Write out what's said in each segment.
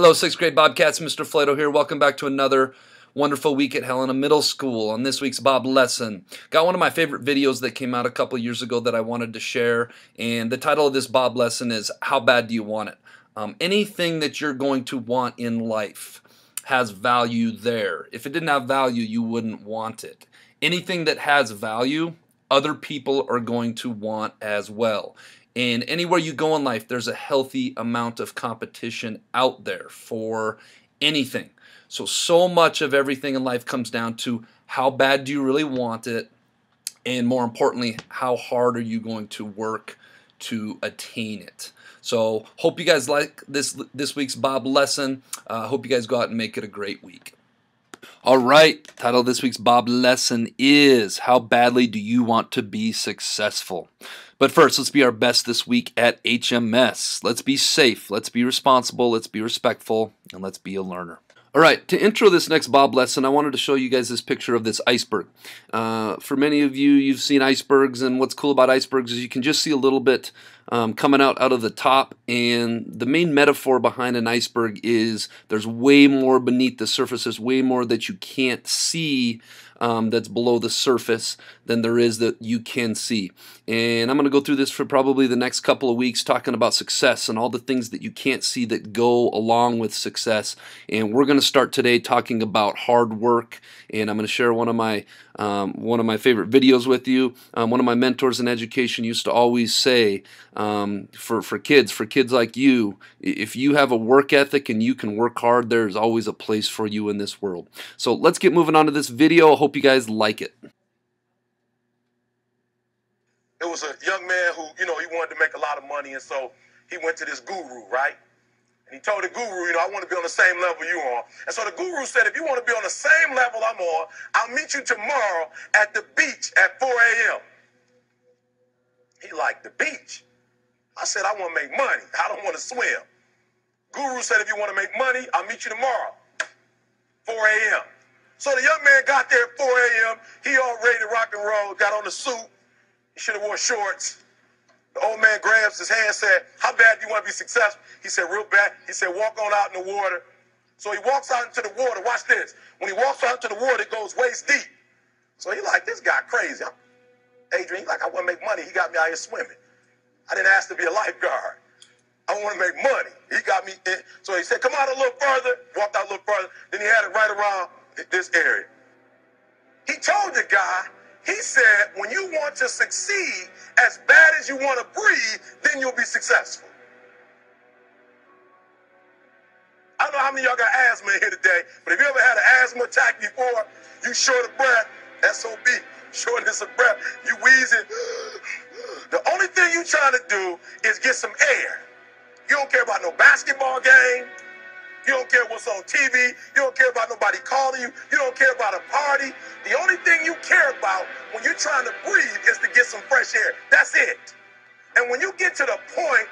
Hello, sixth grade Bobcats. Mr. Flatow here. Welcome back to another wonderful week at Helena Middle School on this week's Bob lesson. Got one of my favorite videos that came out a couple years ago that I wanted to share, and the title of this Bob lesson is How Bad Do You Want It? Um, anything that you're going to want in life has value there. If it didn't have value, you wouldn't want it. Anything that has value, other people are going to want as well. And anywhere you go in life, there's a healthy amount of competition out there for anything. So, so much of everything in life comes down to how bad do you really want it? And more importantly, how hard are you going to work to attain it? So, hope you guys like this this week's Bob lesson. Uh, hope you guys go out and make it a great week. All right, title of this week's Bob lesson is How Badly Do You Want to Be Successful? But first, let's be our best this week at HMS. Let's be safe, let's be responsible, let's be respectful, and let's be a learner. All right, to intro this next Bob lesson, I wanted to show you guys this picture of this iceberg. Uh, for many of you, you've seen icebergs, and what's cool about icebergs is you can just see a little bit um, coming out out of the top. And the main metaphor behind an iceberg is there's way more beneath the surface. There's way more that you can't see um, that's below the surface than there is that you can see. And I'm going to go through this for probably the next couple of weeks talking about success and all the things that you can't see that go along with success. And we're going to start today talking about hard work. And I'm going to share one of my um, one of my favorite videos with you. Um, one of my mentors in education used to always say um, for for kids, for kids like you, if you have a work ethic and you can work hard, there's always a place for you in this world. So let's get moving on to this video. I hope you guys like it. It was a young man who, you know, he wanted to make a lot of money, and so he went to this guru, right? And he told the guru, you know, I want to be on the same level you are. And so the guru said, if you want to be on the same level I'm on, I'll meet you tomorrow at the beach at 4 a.m. He liked the beach. I said, I want to make money. I don't want to swim. Guru said, if you want to make money, I'll meet you tomorrow, 4 a.m. So the young man got there at 4 a.m. He all ready to rock and roll, got on the suit. He should have wore shorts. The old man his hand, said, How bad do you want to be successful? He said, Real bad. He said, Walk on out in the water. So he walks out into the water. Watch this. When he walks out into the water, it goes waist deep. So he like, This guy crazy. I'm, Adrian, he like, I want to make money. He got me out here swimming. I didn't ask to be a lifeguard. I want to make money. He got me in. So he said, Come out a little further. Walked out a little further. Then he had it right around this area. He told the guy, he said, when you want to succeed as bad as you want to breathe, then you'll be successful. I don't know how many y'all got asthma in here today, but if you ever had an asthma attack before, you short of breath, SOB, shortness of breath, you wheezing. The only thing you trying to do is get some air. You don't care about no basketball game. You don't care what's on TV. You don't care about nobody calling you. You don't care about a party. The only thing you care about when you're trying to breathe is to get some fresh air. That's it. And when you get to the point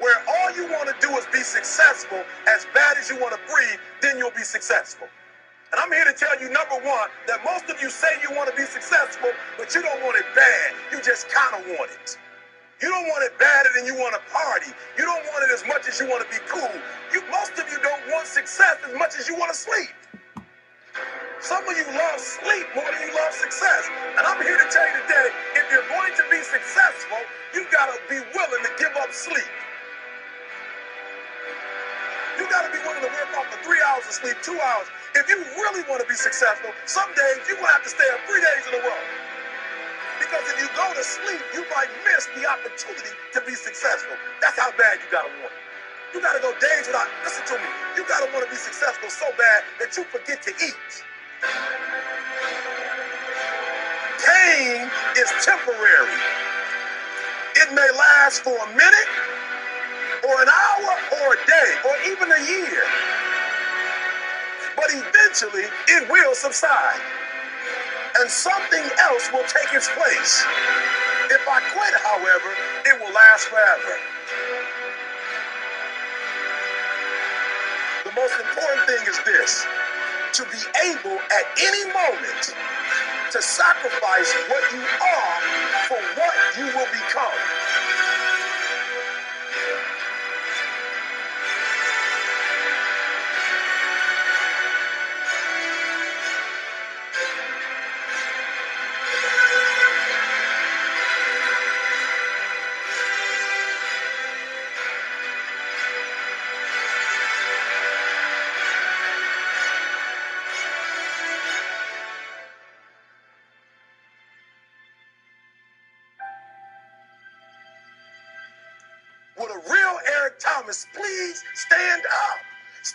where all you want to do is be successful as bad as you want to breathe, then you'll be successful. And I'm here to tell you, number one, that most of you say you want to be successful, but you don't want it bad. You just kind of want it. You don't want it badder than you want to party. You don't want it as much as you want to be cool. You, most of you don't want success as much as you want to sleep. Some of you love sleep more than you love success. And I'm here to tell you today, if you're going to be successful, you got to be willing to give up sleep. You got to be willing to work off for three hours of sleep, two hours. If you really want to be successful, some days you're going to have to stay up three days in a row. Because if you go to sleep, you might miss the opportunity to be successful. That's how bad you gotta want it. You gotta go days without, listen to me, you gotta want to be successful so bad that you forget to eat. Pain is temporary. It may last for a minute, or an hour, or a day, or even a year. But eventually, it will subside and something else will take its place. If I quit, however, it will last forever. The most important thing is this to be able at any moment to sacrifice what you are for what you will become.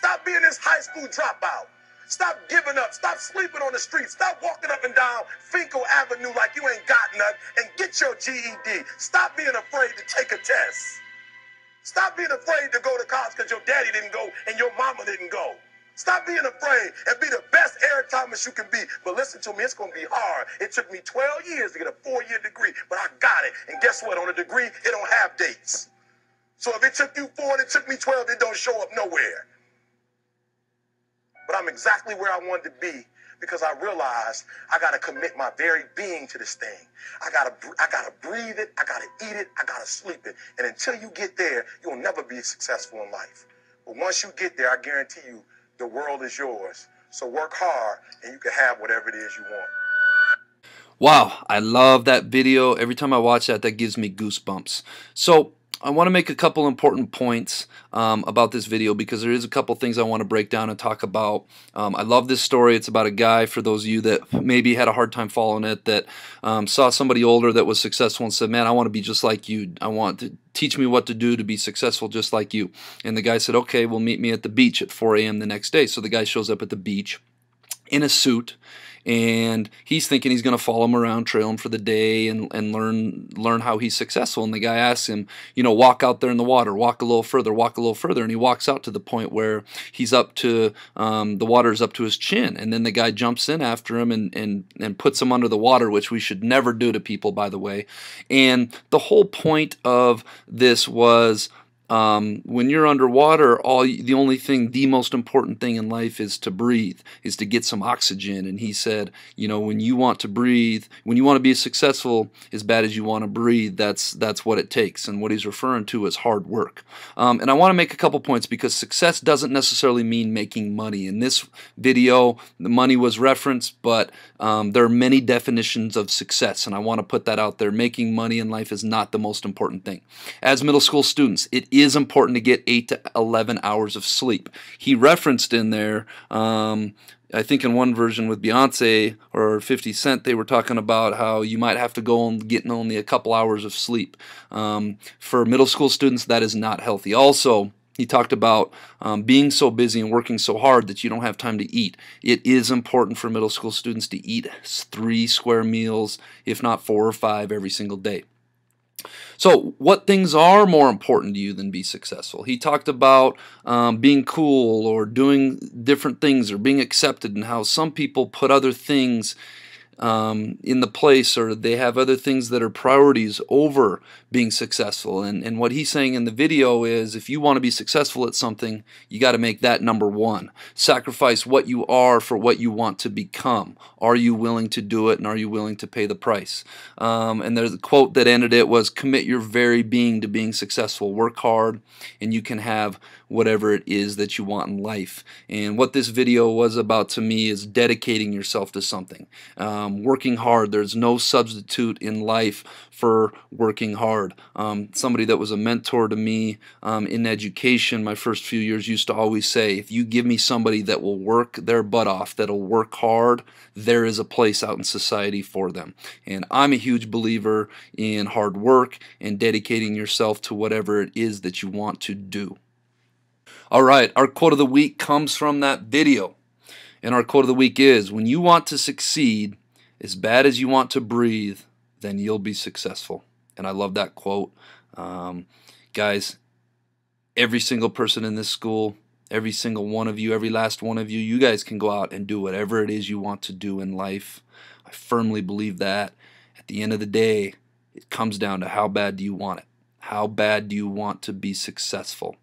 Stop being this high school dropout. Stop giving up. Stop sleeping on the street. Stop walking up and down Fenkell Avenue like you ain't got nothing and get your GED. Stop being afraid to take a test. Stop being afraid to go to college because your daddy didn't go and your mama didn't go. Stop being afraid and be the best Eric Thomas you can be. But listen to me, it's going to be hard. It took me 12 years to get a four year degree, but I got it. And guess what? On a degree, it don't have dates. So if it took you four and it took me 12, it don't show up nowhere. But I'm exactly where I wanted to be because I realized I got to commit my very being to this thing. I got to I got to breathe it, I got to eat it, I got to sleep it. And until you get there, you'll never be successful in life. But once you get there, I guarantee you the world is yours. So work hard and you can have whatever it is you want. Wow, I love that video. Every time I watch that, that gives me goosebumps. So I want to make a couple important points um, about this video because there is a couple things I want to break down and talk about. Um, I love this story. It's about a guy, for those of you that maybe had a hard time following it, that um, saw somebody older that was successful and said, man, I want to be just like you. I want to teach me what to do to be successful just like you. And the guy said, okay, well, meet me at the beach at 4 a.m. the next day. So the guy shows up at the beach in a suit and he's thinking he's going to follow him around, trail him for the day, and, and learn learn how he's successful. And the guy asks him, you know, walk out there in the water, walk a little further, walk a little further, and he walks out to the point where he's up to um, the water is up to his chin, and then the guy jumps in after him and and and puts him under the water, which we should never do to people, by the way. And the whole point of this was um, when you're underwater, all the only thing, the most important thing in life is to breathe, is to get some oxygen. And he said, you know, when you want to breathe, when you want to be successful as bad as you want to breathe, that's that's what it takes. And what he's referring to is hard work. Um, and I want to make a couple points because success doesn't necessarily mean making money. In this video, the money was referenced, but um, there are many definitions of success, and I want to put that out there. Making money in life is not the most important thing. As middle school students, it is important to get 8 to 11 hours of sleep. He referenced in there, um, I think in one version with Beyonce or 50 Cent, they were talking about how you might have to go and getting only a couple hours of sleep. Um, for middle school students, that is not healthy. Also, he talked about um, being so busy and working so hard that you don't have time to eat. It is important for middle school students to eat three square meals, if not four or five, every single day. So, what things are more important to you than be successful? He talked about um, being cool or doing different things or being accepted, and how some people put other things um, in the place or they have other things that are priorities over being successful. And, and what he's saying in the video is if you want to be successful at something, you got to make that number one. Sacrifice what you are for what you want to become. Are you willing to do it and are you willing to pay the price? Um, and there's a quote that ended it was commit your very being to being successful. Work hard and you can have whatever it is that you want in life. And what this video was about to me is dedicating yourself to something. Um, working hard. There's no substitute in life for working hard. Um, somebody that was a mentor to me um, in education my first few years used to always say, if you give me somebody that will work their butt off, that'll work hard, there is a place out in society for them. And I'm a huge believer in hard work and dedicating yourself to whatever it is that you want to do. All right, our quote of the week comes from that video. And our quote of the week is When you want to succeed as bad as you want to breathe, then you'll be successful. And I love that quote. Um, guys, every single person in this school, every single one of you, every last one of you, you guys can go out and do whatever it is you want to do in life. I firmly believe that. At the end of the day, it comes down to how bad do you want it? How bad do you want to be successful?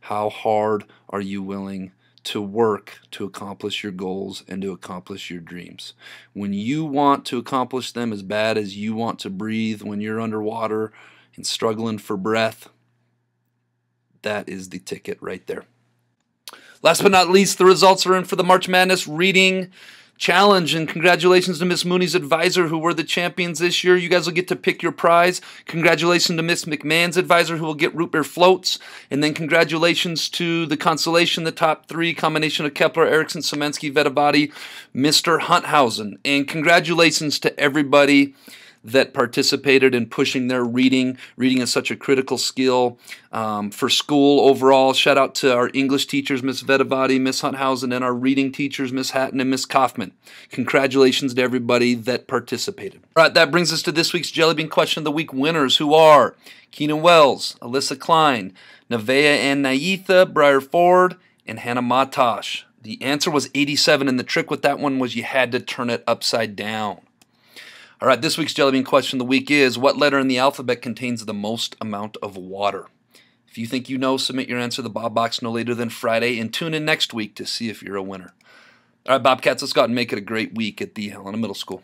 How hard are you willing to work to accomplish your goals and to accomplish your dreams. When you want to accomplish them as bad as you want to breathe when you're underwater and struggling for breath, that is the ticket right there. Last but not least, the results are in for the March Madness reading challenge. And congratulations to Miss Mooney's advisor, who were the champions this year. You guys will get to pick your prize. Congratulations to Miss McMahon's advisor, who will get root beer floats. And then congratulations to the consolation, the top three combination of Kepler, Erickson, Semensky, Vedavati, Mr. Hunthausen. And congratulations to everybody that participated in pushing their reading. Reading is such a critical skill um, for school overall. Shout out to our English teachers, Miss Vedavati, Miss Hunthausen, and our reading teachers, Miss Hatton and Miss Kaufman. Congratulations to everybody that participated. All right, that brings us to this week's Jelly Bean Question of the Week winners, who are Keenan Wells, Alyssa Klein, Nevaeh and Naitha, Briar Ford, and Hannah Matash. The answer was 87, and the trick with that one was you had to turn it upside down. All right, this week's Jelly Bean question of the week is What letter in the alphabet contains the most amount of water? If you think you know, submit your answer to the Bob Box no later than Friday and tune in next week to see if you're a winner. All right, Bobcats, let's go out and make it a great week at the Helena Middle School.